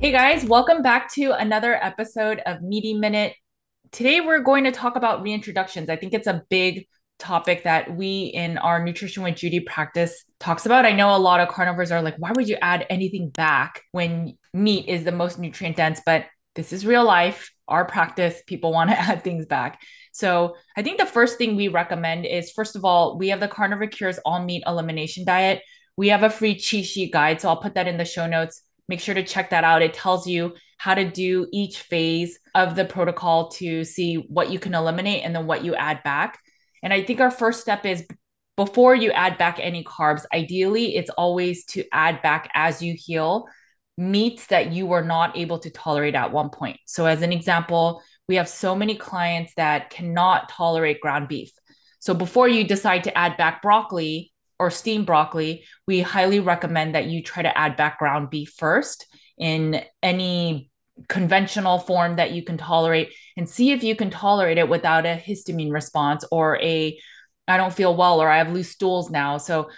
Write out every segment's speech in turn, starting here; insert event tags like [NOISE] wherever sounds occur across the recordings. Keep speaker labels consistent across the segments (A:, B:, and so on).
A: Hey guys, welcome back to another episode of Meaty Minute. Today we're going to talk about reintroductions. I think it's a big topic that we in our Nutrition with Judy practice talks about. I know a lot of carnivores are like, why would you add anything back when meat is the most nutrient dense? But this is real life. Our practice, people want to [LAUGHS] add things back. So I think the first thing we recommend is first of all, we have the Carnivore Cure's all meat elimination diet. We have a free cheat sheet guide. So I'll put that in the show notes make sure to check that out. It tells you how to do each phase of the protocol to see what you can eliminate and then what you add back. And I think our first step is before you add back any carbs, ideally, it's always to add back as you heal meats that you were not able to tolerate at one point. So, as an example, we have so many clients that cannot tolerate ground beef. So, before you decide to add back broccoli, or steamed broccoli, we highly recommend that you try to add background beef first in any conventional form that you can tolerate and see if you can tolerate it without a histamine response or a I don't feel well or I have loose stools now. So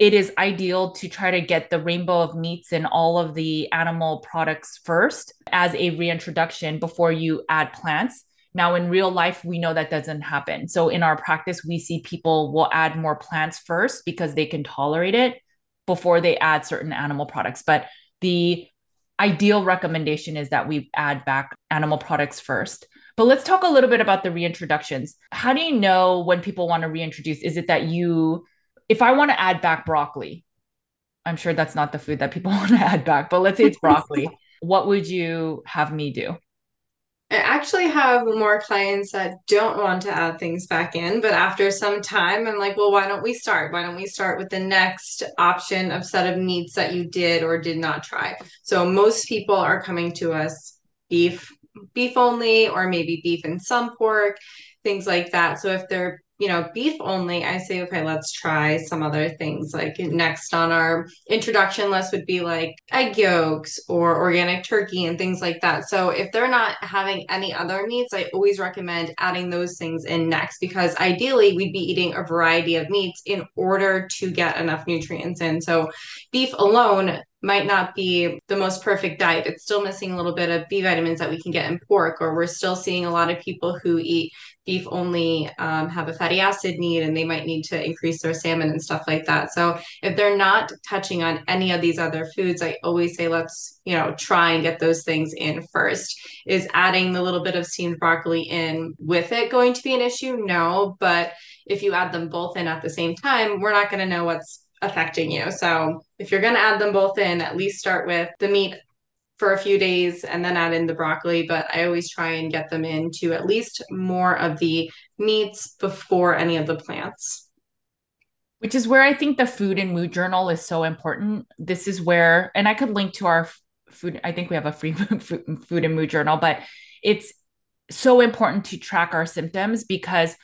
A: it is ideal to try to get the rainbow of meats and all of the animal products first as a reintroduction before you add plants now, in real life, we know that doesn't happen. So, in our practice, we see people will add more plants first because they can tolerate it before they add certain animal products. But the ideal recommendation is that we add back animal products first. But let's talk a little bit about the reintroductions. How do you know when people want to reintroduce? Is it that you, if I want to add back broccoli, I'm sure that's not the food that people [LAUGHS] want to add back, but let's say it's [LAUGHS] broccoli. what would you have me do?
B: I actually have more clients that don't want to add things back in, but after some time, I'm like, well, why don't we start? Why don't we start with the next option of set of meats that you did or did not try? So most people are coming to us beef, beef only, or maybe beef and some pork, things like that. So if they're you know, beef only, I say, okay, let's try some other things. Like next on our introduction list would be like egg yolks or organic turkey and things like that. So if they're not having any other meats, I always recommend adding those things in next because ideally we'd be eating a variety of meats in order to get enough nutrients in. So beef alone might not be the most perfect diet. It's still missing a little bit of B vitamins that we can get in pork, or we're still seeing a lot of people who eat beef only um, have a fatty acid need and they might need to increase their salmon and stuff like that. So if they're not touching on any of these other foods, I always say let's, you know, try and get those things in first. Is adding the little bit of steamed broccoli in with it going to be an issue? No, but if you add them both in at the same time, we're not going to know what's affecting you. So if you're going to add them both in, at least start with the meat for a few days and then add in the broccoli. But I always try and get them into at least more of the meats before any of the plants.
A: Which is where I think the food and mood journal is so important. This is where, and I could link to our food, I think we have a free [LAUGHS] food and mood journal, but it's so important to track our symptoms because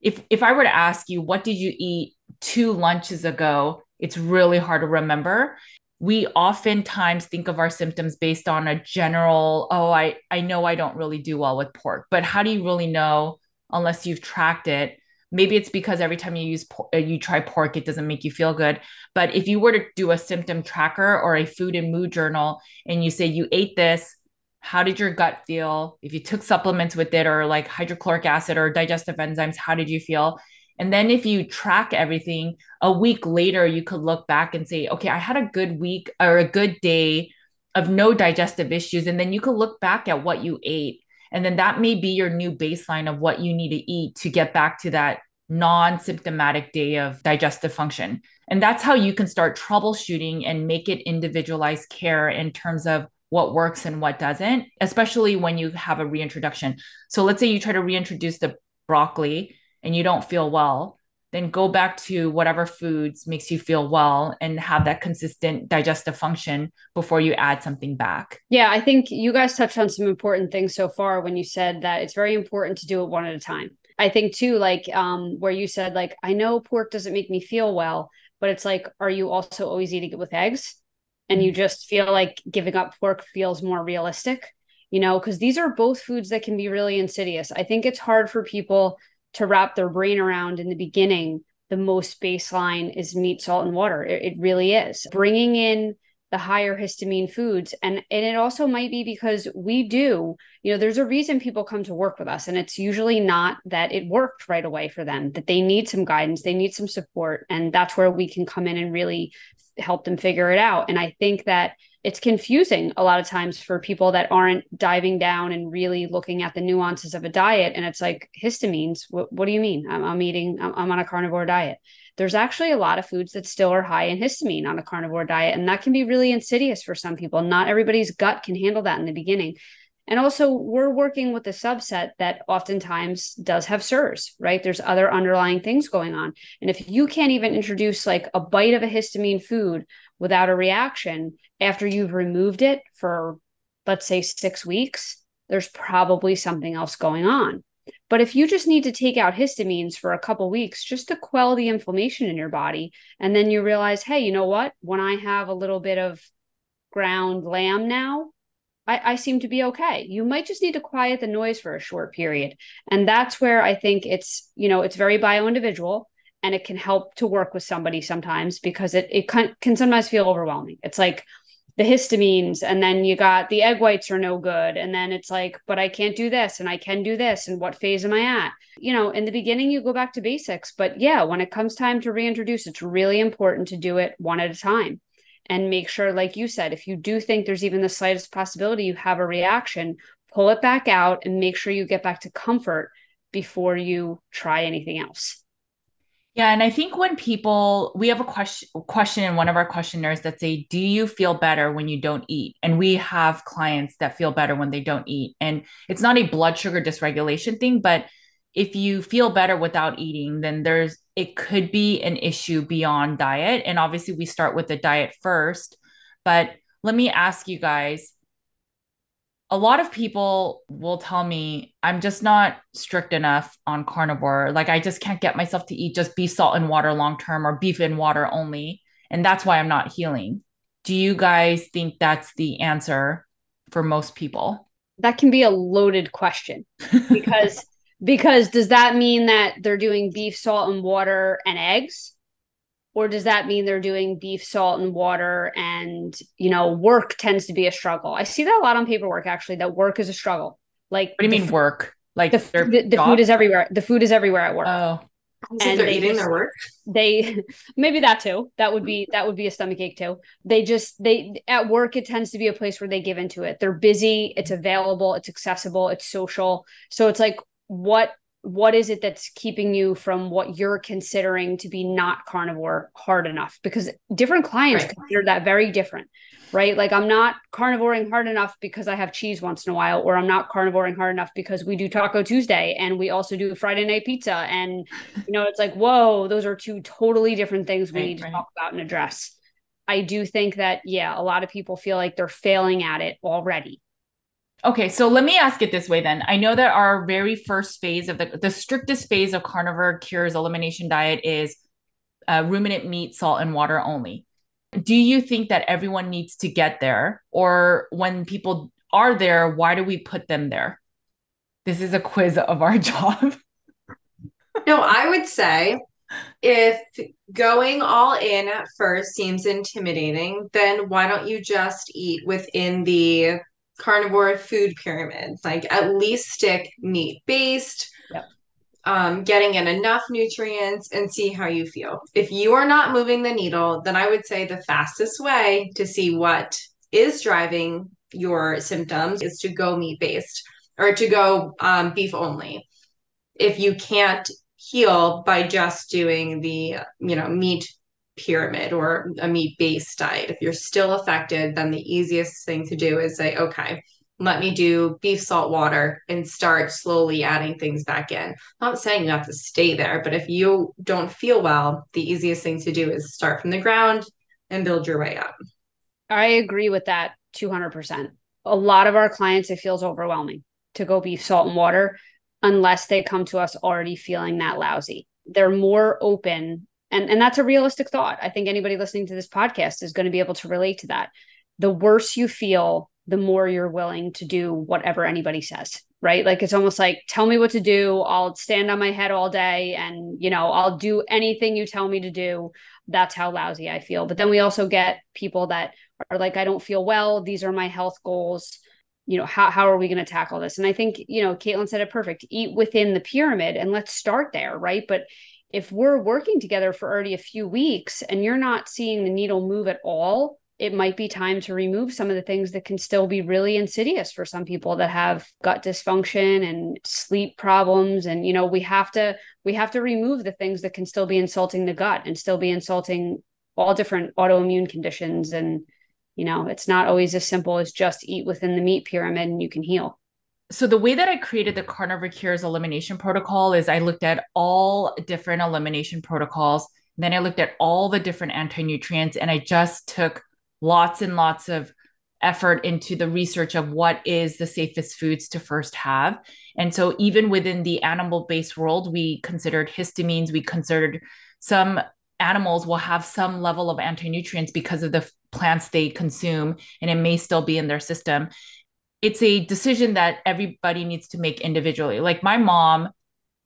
A: if if I were to ask you what did you eat two lunches ago it's really hard to remember. We oftentimes think of our symptoms based on a general oh i i know i don't really do well with pork but how do you really know unless you've tracked it? Maybe it's because every time you use uh, you try pork it doesn't make you feel good. But if you were to do a symptom tracker or a food and mood journal and you say you ate this. How did your gut feel? If you took supplements with it or like hydrochloric acid or digestive enzymes how did you feel and then if you track everything, a week later, you could look back and say, okay, I had a good week or a good day of no digestive issues. And then you could look back at what you ate. And then that may be your new baseline of what you need to eat to get back to that non symptomatic day of digestive function. And that's how you can start troubleshooting and make it individualized care in terms of what works and what doesn't, especially when you have a reintroduction. So let's say you try to reintroduce the broccoli and you don't feel well, then go back to whatever foods makes you feel well and have that consistent digestive function before you add something back.
C: Yeah, I think you guys touched on some important things so far when you said that it's very important to do it one at a time. I think too, like um, where you said, like, I know pork doesn't make me feel well, but it's like, are you also always eating it with eggs? And you mm-hmm. just feel like giving up pork feels more realistic, you know, because these are both foods that can be really insidious. I think it's hard for people to wrap their brain around in the beginning the most baseline is meat salt and water. It, it really is. Bringing in the higher histamine foods and and it also might be because we do you know there's a reason people come to work with us and it's usually not that it worked right away for them that they need some guidance they need some support and that's where we can come in and really help them figure it out. And i think that it's confusing a lot of times for people that aren't diving down and really looking at the nuances of a diet and it's like histamines what, what do you mean i'm, I'm eating I'm, I'm on a carnivore diet there's actually a lot of foods that still are high in histamine on a carnivore diet. And that can be really insidious for some people. Not everybody's gut can handle that in the beginning. And also, we're working with a subset that oftentimes does have CIRS, right? There's other underlying things going on. And if you can't even introduce like a bite of a histamine food without a reaction after you've removed it for, let's say, six weeks, there's probably something else going on. But if you just need to take out histamines for a couple weeks just to quell the inflammation in your body, and then you realize, hey, you know what? When I have a little bit of ground lamb now, I, I seem to be okay. You might just need to quiet the noise for a short period. And that's where I think it's, you know, it's very bio individual and it can help to work with somebody sometimes because it, it can, can sometimes feel overwhelming. It's like, the histamines and then you got the egg whites are no good and then it's like but i can't do this and i can do this and what phase am i at you know in the beginning you go back to basics but yeah when it comes time to reintroduce it's really important to do it one at a time and make sure like you said if you do think there's even the slightest possibility you have a reaction pull it back out and make sure you get back to comfort before you try anything else
A: yeah, and I think when people we have a question question in one of our questionnaires that say, "Do you feel better when you don't eat?" And we have clients that feel better when they don't eat. And it's not a blood sugar dysregulation thing, but if you feel better without eating, then there's it could be an issue beyond diet. And obviously we start with the diet first, but let me ask you guys, a lot of people will tell me I'm just not strict enough on carnivore. Like I just can't get myself to eat just beef, salt, and water long term or beef and water only. And that's why I'm not healing. Do you guys think that's the answer for most people?
C: That can be a loaded question because [LAUGHS] because does that mean that they're doing beef, salt, and water and eggs? or does that mean they're doing beef salt and water and you know work tends to be a struggle? I see that a lot on paperwork actually that work is a struggle. Like
A: what do you mean f- work? Like
C: the, the, the food is everywhere. The food is everywhere at work.
A: Oh.
B: And they're they eating just, their work?
C: they [LAUGHS] maybe that too. That would be mm. that would be a stomach ache too. They just they at work it tends to be a place where they give into it. They're busy. It's available. It's accessible. It's social. So it's like what what is it that's keeping you from what you're considering to be not carnivore hard enough? Because different clients right. consider that very different right? Like i'm not carnivoring hard enough because i have cheese once in a while or i'm not carnivoring hard enough because we do taco tuesday and we also do friday night pizza. And you know it's like whoa those are two totally different things we right, need to right. talk about and address. I do think that yeah a lot of people feel like they're failing at it already
A: Okay, so let me ask it this way then. I know that our very first phase of the the strictest phase of carnivore cure's elimination diet is uh, ruminant meat, salt, and water only. Do you think that everyone needs to get there, or when people are there, why do we put them there? This is a quiz of our [LAUGHS] job.
B: no, I would say if going all in at first seems intimidating, then why don't you just eat within the carnivore food pyramids, like at least stick meat based, yep. um, getting in enough nutrients and see how you feel. If you are not moving the needle, then I would say the fastest way to see what is driving your symptoms is to go meat based or to go um, beef only. If you can't heal by just doing the you know meat pyramid or a meat based diet. If you're still affected, then the easiest thing to do is say, okay, let me do beef salt water and start slowly adding things back in. I'm not saying you have to stay there, but if you don't feel well, the easiest thing to do is start from the ground and build your way up.
C: I agree with that 200%. A lot of our clients, it feels overwhelming to go beef, salt, and water unless they come to us already feeling that lousy. They're more open and and that's a realistic thought i think anybody listening to this podcast is going to be able to relate to that the worse you feel the more you're willing to do whatever anybody says right? Like it's almost like, tell me what to do. I'll stand on my head all day and, you know, I'll do anything you tell me to do. That's how lousy I feel. But then we also get people that are like, I don't feel well. These are my health goals. You know, how, how are we going to tackle this? And I think, you know, Caitlin said it perfect eat within the pyramid and let's start there, right? But if we're working together for already a few weeks and you're not seeing the needle move at all, it might be time to remove some of the things that can still be really insidious for some people that have gut dysfunction and sleep problems. And you know we have to we have to remove the things that can still be insulting the gut and still be insulting all different autoimmune conditions. And you know it's not always as simple as just eat within the meat pyramid and you can heal
A: so the way that I created the carnivore cure's elimination protocol is I looked at all different elimination protocols. Then I looked at all the different anti-nutrients and I just took lots and lots of effort into the research of what is the safest foods to first have. And so even within the animal-based world, we considered histamines, we considered some animals will have some level of anti-nutrients because of the plants they consume and it may still be in their system. It's a decision that everybody needs to make individually. Like my mom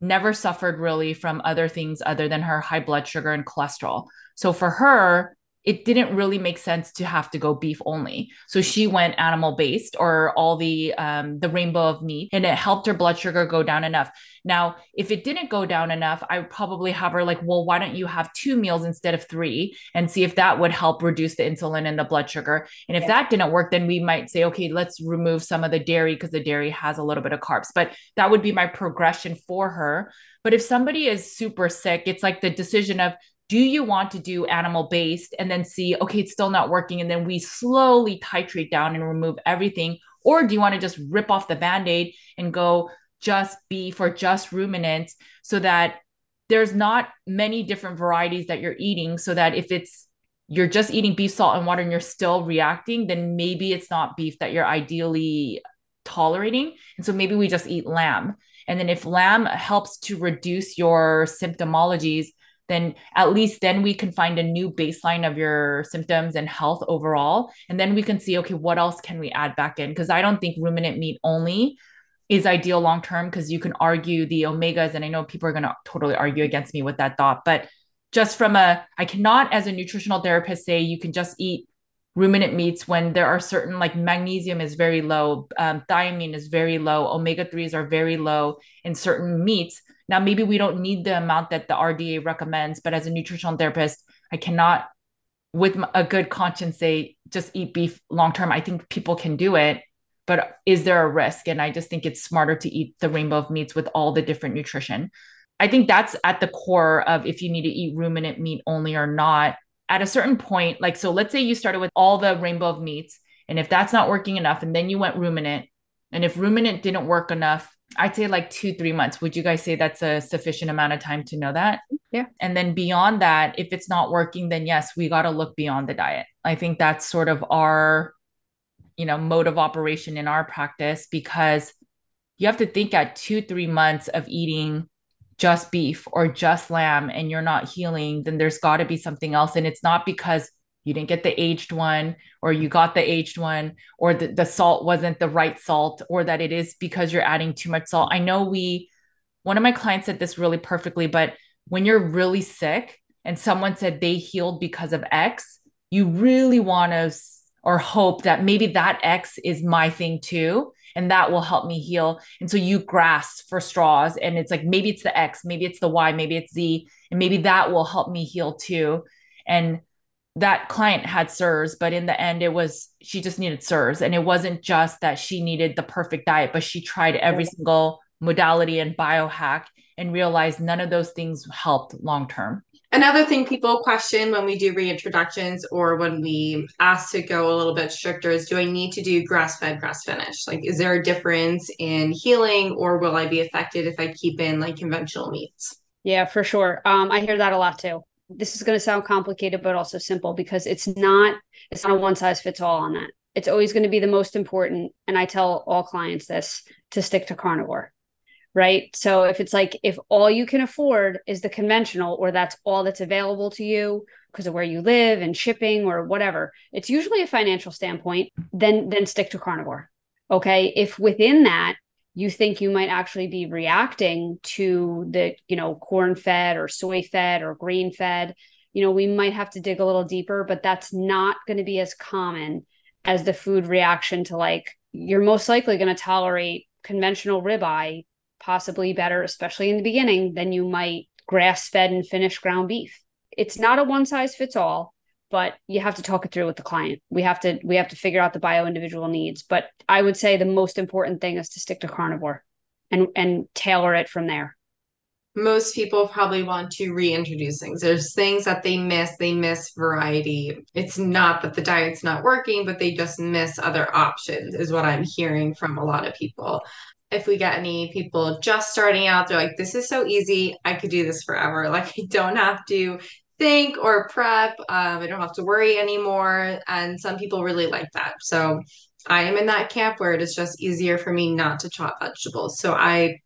A: never suffered really from other things other than her high blood sugar and cholesterol. So for her, it didn't really make sense to have to go beef only. So she went animal based or all the um, the rainbow of meat, and it helped her blood sugar go down enough. Now, if it didn't go down enough, I would probably have her like, well, why don't you have two meals instead of three, and see if that would help reduce the insulin and the blood sugar. And if yeah. that didn't work, then we might say, okay, let's remove some of the dairy because the dairy has a little bit of carbs. But that would be my progression for her. But if somebody is super sick, it's like the decision of do you want to do animal based and then see okay it's still not working and then we slowly titrate down and remove everything? Or do you want to just rip off the band-aid and go just beef or just ruminants so that there's not many different varieties that you're eating so that if it's you're just eating beef salt and water and you're still reacting then maybe it's not beef that you're ideally tolerating. And so maybe we just eat lamb. And then if lamb helps to reduce your symptomologies then at least then we can find a new baseline of your symptoms and health overall. And then we can see okay what else can we add back in? Because i don't think ruminant meat only is ideal long term because you can argue the omegas and i know people are going to totally argue against me with that thought but just from a i cannot as a nutritional therapist say you can just eat ruminant meats when there are certain like magnesium is very low um, thiamine is very low omega 3s are very low in certain meats now, maybe we don't need the amount that the RDA recommends, but as a nutritional therapist, I cannot, with a good conscience, say just eat beef long term. I think people can do it, but is there a risk? And I just think it's smarter to eat the rainbow of meats with all the different nutrition. I think that's at the core of if you need to eat ruminant meat only or not. At a certain point, like, so let's say you started with all the rainbow of meats, and if that's not working enough, and then you went ruminant, and if ruminant didn't work enough, I'd say like two, three months. Would you guys say that's a sufficient amount of time to know that?
C: Yeah.
A: And then beyond that, if it's not working, then yes, we got to look beyond the diet. I think that's sort of our, you know, mode of operation in our practice because you have to think at two, three months of eating just beef or just lamb and you're not healing, then there's got to be something else. And it's not because you didn't get the aged one or you got the aged one or the, the salt wasn't the right salt or that it is because you're adding too much salt. I know we one of my clients said this really perfectly but when you're really sick and someone said they healed because of x you really want to or hope that maybe that x is my thing too and that will help me heal. And so you grasp for straws and it's like maybe it's the x maybe it's the y maybe it's z and maybe that will help me heal too. And that client had CIRS, but in the end, it was she just needed CIRS. And it wasn't just that she needed the perfect diet, but she tried every single modality and biohack and realized none of those things helped long term.
B: Another thing people question when we do reintroductions or when we ask to go a little bit stricter is do I need to do grass fed, grass finished? Like, is there a difference in healing or will I be affected if I keep in like conventional meats?
C: Yeah, for sure. Um, I hear that a lot too this is going to sound complicated but also simple because it's not it's not a one size fits all on that. It's always going to be the most important and i tell all clients this to stick to carnivore right? So if it's like if all you can afford is the conventional or that's all that's available to you because of where you live and shipping or whatever it's usually a financial standpoint then then stick to carnivore okay? If within that you think you might actually be reacting to the, you know, corn fed or soy fed or grain fed, you know, we might have to dig a little deeper, but that's not going to be as common as the food reaction to like, you're most likely going to tolerate conventional ribeye possibly better, especially in the beginning, than you might grass fed and finished ground beef. It's not a one size fits all but you have to talk it through with the client. We have to we have to figure out the bio individual needs but i would say the most important thing is to stick to carnivore and and tailor it from there.
B: Most people probably want to reintroduce things. There's things that they miss they miss variety. It's not that the diet's not working but they just miss other options is what i'm hearing from a lot of people. If we get any people just starting out, they're like, this is so easy. I could do this forever. Like, [LAUGHS] I don't have to think or prep. Um, I don't have to worry anymore. And some people really like that. So I am in that camp where it is just easier for me not to chop vegetables. So I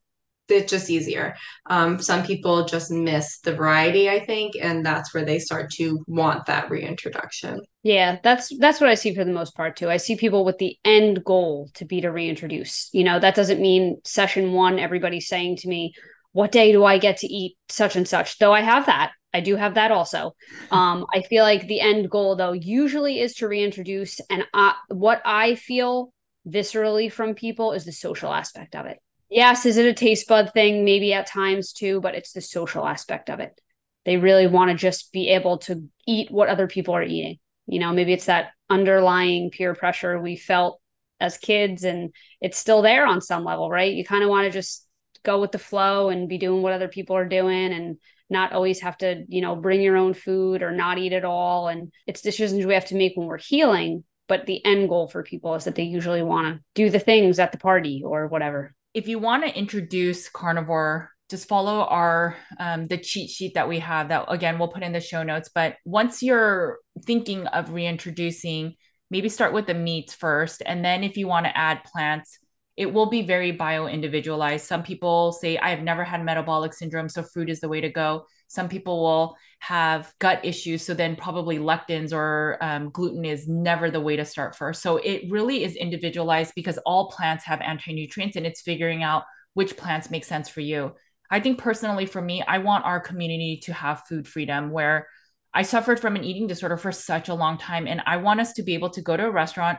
B: it's just easier. Um, some people just miss the variety, I think, and that's where they start to want that reintroduction.
C: Yeah, that's that's what I see for the most part too. I see people with the end goal to be to reintroduce. You know, that doesn't mean session one everybody's saying to me, "What day do I get to eat such and such?" Though I have that. I do have that also. Um, I feel like the end goal, though, usually is to reintroduce. And I, what I feel viscerally from people is the social aspect of it. Yes, is it a taste bud thing? Maybe at times too, but it's the social aspect of it. They really want to just be able to eat what other people are eating. You know, maybe it's that underlying peer pressure we felt as kids, and it's still there on some level, right? You kind of want to just go with the flow and be doing what other people are doing and not always have to, you know, bring your own food or not eat at all. And it's decisions we have to make when we're healing. But the end goal for people is that they usually want to do the things at the party or whatever.
A: If you want to introduce carnivore, just follow our um, the cheat sheet that we have that again we'll put in the show notes but once you're thinking of reintroducing maybe start with the meats first and then if you want to add plants it will be very bio individualized. Some people say, I have never had metabolic syndrome, so fruit is the way to go. Some people will have gut issues, so then probably lectins or um, gluten is never the way to start first. So it really is individualized because all plants have anti nutrients and it's figuring out which plants make sense for you. I think personally, for me, I want our community to have food freedom where I suffered from an eating disorder for such a long time. And I want us to be able to go to a restaurant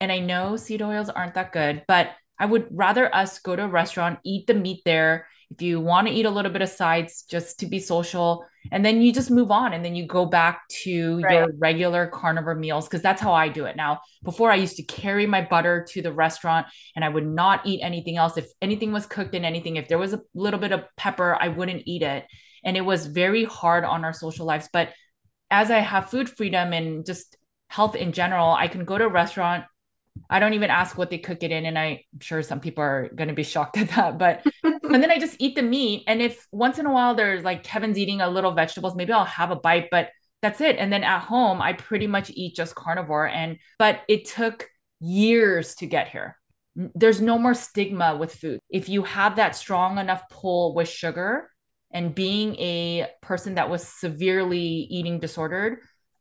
A: and I know seed oils aren't that good, but I would rather us go to a restaurant, eat the meat there. If you want to eat a little bit of sides just to be social, and then you just move on and then you go back to right. your regular carnivore meals because that's how I do it now. Before I used to carry my butter to the restaurant and I would not eat anything else. If anything was cooked in anything, if there was a little bit of pepper, I wouldn't eat it. And it was very hard on our social lives. But as I have food freedom and just health in general, I can go to a restaurant, I don't even ask what they cook it in. And I'm sure some people are going to be shocked at that. But, [LAUGHS] and then I just eat the meat. And if once in a while there's like Kevin's eating a little vegetables, maybe I'll have a bite, but that's it. And then at home, I pretty much eat just carnivore. And, but it took years to get here. There's no more stigma with food. If you have that strong enough pull with sugar and being a person that was severely eating disordered,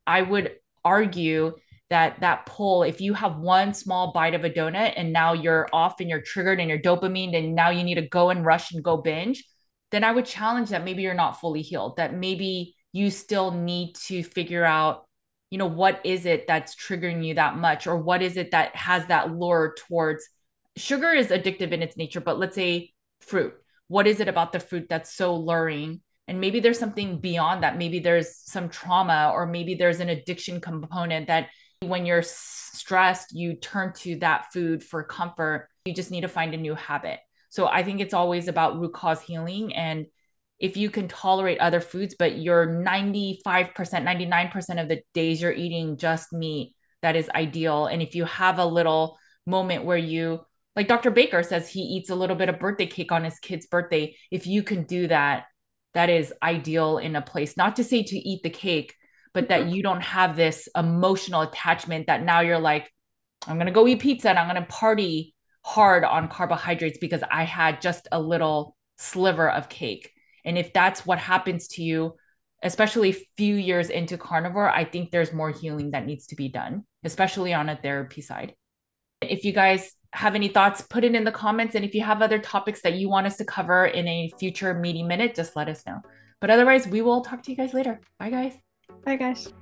A: I would argue that that pull if you have one small bite of a donut and now you're off and you're triggered and you're dopamine and now you need to go and rush and go binge then i would challenge that maybe you're not fully healed that maybe you still need to figure out you know what is it that's triggering you that much or what is it that has that lure towards sugar is addictive in its nature but let's say fruit. What is it about the fruit that's so luring? And maybe there's something beyond that. Maybe there's some trauma or maybe there's an addiction component that when you're stressed, you turn to that food for comfort. You just need to find a new habit. So I think it's always about root cause healing. And if you can tolerate other foods, but you're 95%, 99% of the days you're eating just meat, that is ideal. And if you have a little moment where you, like Dr. Baker says, he eats a little bit of birthday cake on his kid's birthday. If you can do that, that is ideal in a place, not to say to eat the cake, but that you don't have this emotional attachment that now you're like, I'm going to go eat pizza and I'm going to party hard on carbohydrates because I had just a little sliver of cake. And if that's what happens to you, especially a few years into carnivore, I think there's more healing that needs to be done, especially on a therapy side. If you guys have any thoughts, put it in the comments. And if you have other topics that you want us to cover in a future meaty minute, just let us know. But otherwise, we will talk to you guys later. Bye, guys.
C: Bye, guys.